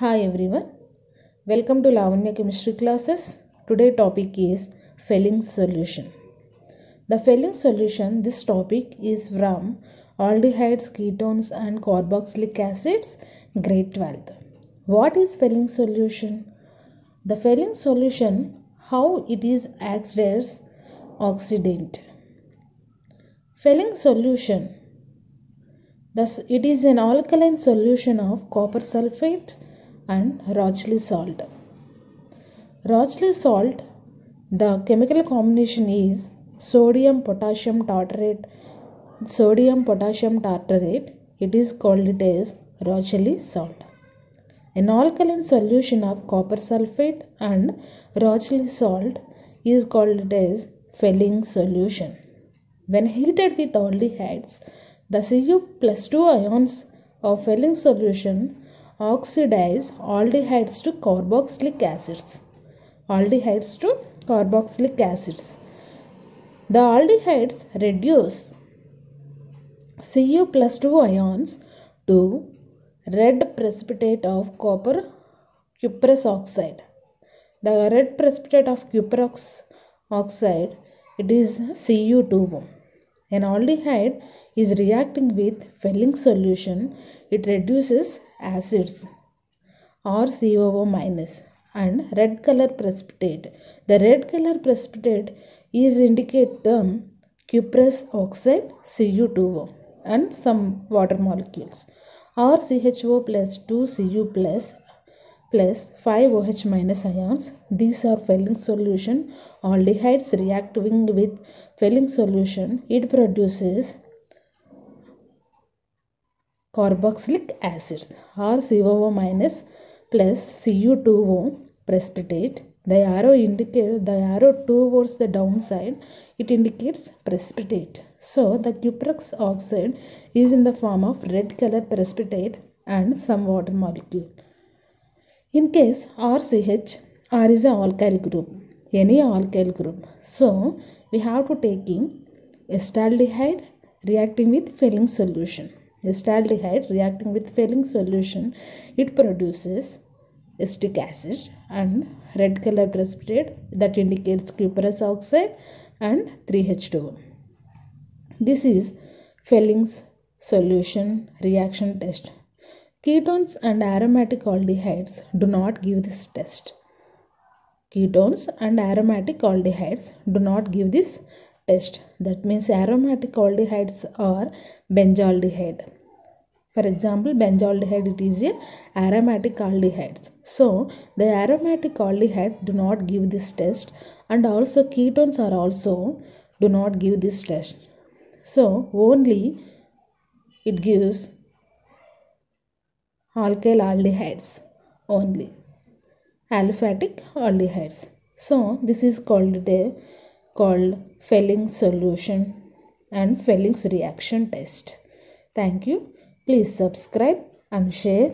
Hi everyone. Welcome to Lavanya chemistry classes. Today topic is Fehling solution. The Fehling solution this topic is from aldehydes, ketones and carboxylic acids grade 12th. What is Fehling solution? The Fehling solution how it is acts as oxidant. Fehling solution Thus, it is an alkaline solution of copper sulfate and Rochelle salt. Rochelle salt, the chemical combination is sodium potassium tartrate. Sodium potassium tartrate, it is called it as Rochelle salt. An alkaline solution of copper sulfate and Rochelle salt is called it as Fehling solution. When heated with aldehydes, the Cu plus 2 ions of Fehling solution oxidize aldehydes to carboxylic acids. Aldehydes to carboxylic acids. The aldehydes reduce Cu plus 2 ions to red precipitate of copper cuprous oxide. The red precipitate of cuprous oxide it is Cu2. An aldehyde is reacting with Fehling solution, it reduces acids or COO minus and red color precipitate. The red color precipitate is indicate term cuprous oxide Cu2O and some water molecules or CHO plus 2 Cu plus plus 5 OH minus ions. These are Fehling solution. Aldehydes reacting with Fehling solution, it produces carboxylic acids or COO minus plus Cu2O precipitate. The arrow indicate the arrow towards the downside. It indicates precipitate. So the cuprous oxide is in the form of red color precipitate and some water molecule. In case RCH, R is a alkyl group, any alkyl group. So we have to taking acetaldehyde reacting with Fehling solution. Acetaldehyde reacting with Fehling solution, it produces acetic acid and red color precipitate that indicates cuprous oxide and 3H2O. This is Fehling's solution reaction test. Ketones and aromatic aldehydes do not give this test. Ketones and aromatic aldehydes do not give this test. That means aromatic aldehydes are benzaldehyde. For example, benzaldehyde it is a aromatic aldehydes. So the aromatic aldehyde do not give this test and also ketones are also do not give this test. So only it gives alkyl aldehydes only. Aliphatic aldehydes. So this is called a called Fehling solution and Fehling's reaction test. Thank you. Please subscribe and share